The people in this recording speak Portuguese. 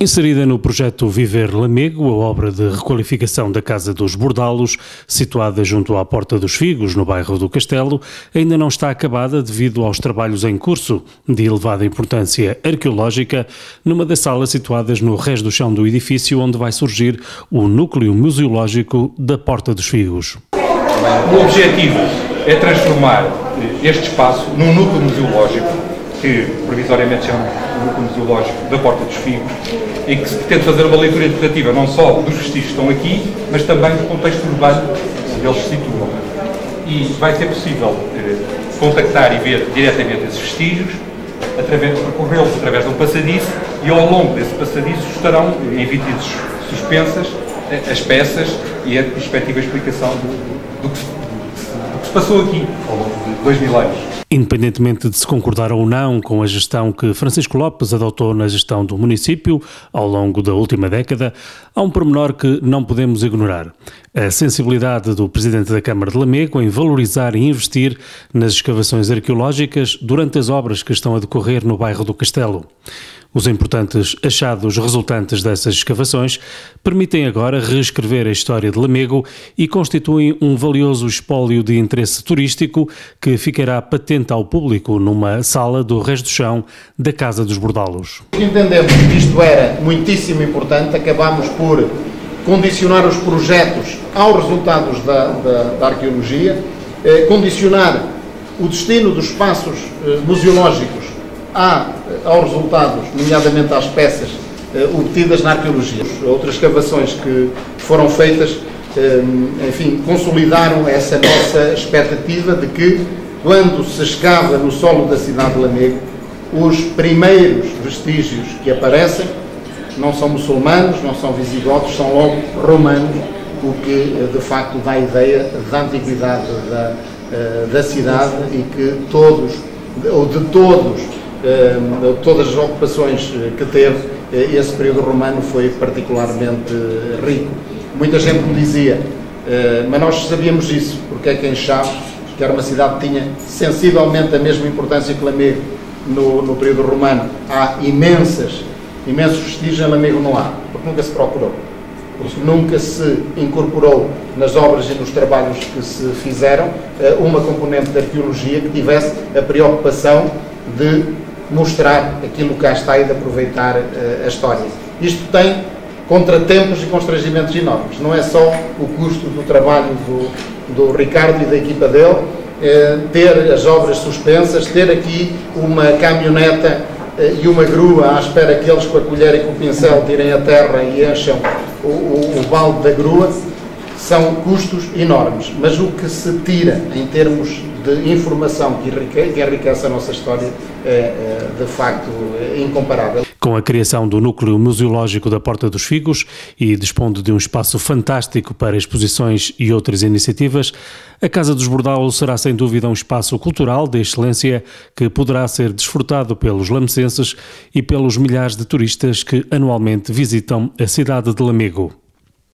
Inserida no projeto Viver Lamego, a obra de requalificação da Casa dos Bordalos, situada junto à Porta dos Figos, no bairro do Castelo, ainda não está acabada devido aos trabalhos em curso, de elevada importância arqueológica, numa das salas situadas no resto do chão do edifício, onde vai surgir o núcleo museológico da Porta dos Figos. O objetivo é transformar este espaço num núcleo museológico que provisoriamente chama o Grupo Museológico da Porta dos Figos, e que se pretende fazer uma leitura educativa não só dos vestígios que estão aqui, mas também do contexto urbano onde eles se situam. E vai ser possível eh, contactar e ver diretamente esses vestígios, através, percorrê-los através de um passadiço, e ao longo desse passadiço estarão em vitrizes suspensas eh, as peças e a respectiva explicação do, do, que, do que se passou aqui ao longo de dois mil anos. Independentemente de se concordar ou não com a gestão que Francisco Lopes adotou na gestão do município ao longo da última década, há um pormenor que não podemos ignorar. A sensibilidade do Presidente da Câmara de Lamego em valorizar e investir nas escavações arqueológicas durante as obras que estão a decorrer no bairro do Castelo. Os importantes achados resultantes dessas escavações permitem agora reescrever a história de Lamego e constituem um valioso espólio de interesse turístico que ficará patente ao público numa sala do resto do chão da Casa dos Bordalos. Entendemos que isto era muitíssimo importante, acabámos por condicionar os projetos aos resultados da, da, da arqueologia, eh, condicionar o destino dos espaços eh, museológicos há, aos resultados, nomeadamente às peças eh, obtidas na arqueologia. Outras escavações que foram feitas, eh, enfim, consolidaram essa nossa expectativa de que, quando se escava no solo da cidade de Lamego, os primeiros vestígios que aparecem não são muçulmanos, não são visigodos, são logo romanos, o que eh, de facto dá a ideia da antiguidade da, da cidade e que todos, ou de todos todas as ocupações eh, que teve, eh, esse período romano foi particularmente eh, rico. Muita gente me dizia, mas nós sabíamos isso, porque é que em Chaves, que era uma cidade que tinha sensivelmente a mesma importância que Lamego no, no período romano, há imensas, imensos vestígios, em Lamego não há, porque nunca se procurou. Porque nunca se incorporou nas obras e nos trabalhos que se fizeram uma componente de arqueologia que tivesse a preocupação de mostrar aquilo que cá está e de aproveitar uh, a história. Isto tem contratempos e constrangimentos enormes. Não é só o custo do trabalho do, do Ricardo e da equipa dele, eh, ter as obras suspensas, ter aqui uma caminhoneta eh, e uma grua à espera que eles com a colher e com o pincel tirem a terra e encham o, o, o balde da grua, são custos enormes. Mas o que se tira em termos de informação que enriquece, que enriquece a nossa história é, é de facto é incomparável. Com a criação do núcleo museológico da Porta dos Figos e dispondo de um espaço fantástico para exposições e outras iniciativas, a Casa dos Bordal será sem dúvida um espaço cultural de excelência que poderá ser desfrutado pelos lamecenses e pelos milhares de turistas que anualmente visitam a cidade de Lamego.